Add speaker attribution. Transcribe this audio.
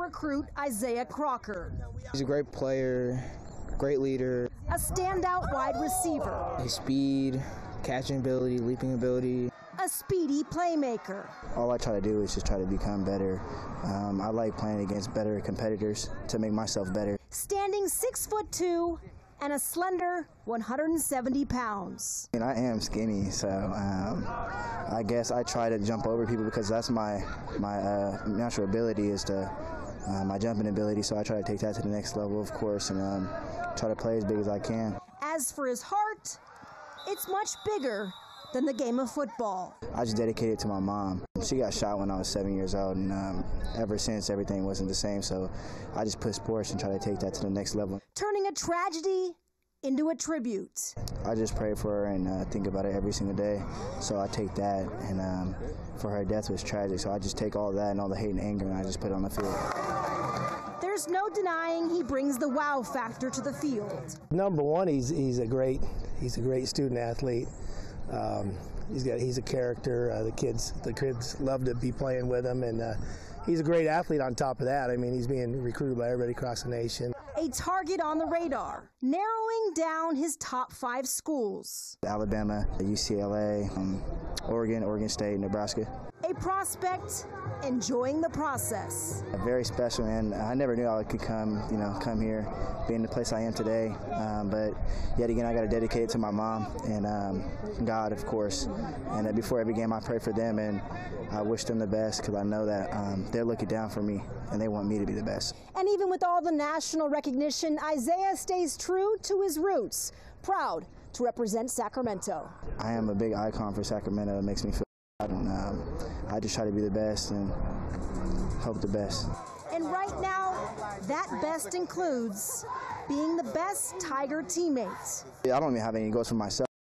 Speaker 1: recruit Isaah Crocker,
Speaker 2: He's a great player, great leader.
Speaker 1: a standout wide receiver,
Speaker 2: His speed, catching ability, leaping ability.
Speaker 1: a speedy playmaker,
Speaker 3: All I try to do is just try to become better. Um, I like playing against better competitors to make myself better.
Speaker 1: standing six foot two and a slender 170 pounds.
Speaker 3: And I am skinny, so um, I guess I try to jump over people because that's my my uh, natural ability is to uh, my jumping ability. So I try to take that to the next level, of course, and um, try to play as big as I can.
Speaker 1: As for his heart, it's much bigger than the game of football.
Speaker 3: I just dedicate it to my mom. She got shot when I was seven years old, and um, ever since everything wasn't the same. So I just put sports and try to take that to the next level.
Speaker 1: turning a tragedy into a tribute.
Speaker 3: I just pray for her and uh, think about it every single day. So I take that, and um, for her death was tragic. So I just take all that and all the hate and anger, and I just put it on the field.
Speaker 1: There's no denying he brings the wow factor to the field.
Speaker 4: Number one, he's he's a great he's a great student athlete. Um, he's got he's a character. Uh, the kids the kids love to be playing with him, and uh, he's a great athlete. On top of that, I mean, he's being recruited by everybody across the nation.
Speaker 1: A target on the radar, narrowing down his top five schools.
Speaker 3: Alabama, UCLA, um, Oregon, Oregon State, Nebraska.
Speaker 1: A prospect enjoying the process.
Speaker 3: A very special, and I never knew I could come, you know, come here, be in the place I am today. Um, but yet again, I got to dedicate it to my mom and um, God, of course. And before every game, I pray for them, and I wish them the best because I know that um, they're looking down for me, and they want me to be the best.
Speaker 1: And even with all the national recognition, Isaah stays true to his roots, proud to represent Sacramento.
Speaker 3: I am a big icon for Sacramento. It makes me feel proud, and um, I just try to be the best and hope the best.
Speaker 1: And right now, that best includes being the best Tiger teammate.
Speaker 3: I don't even have any goals for myself.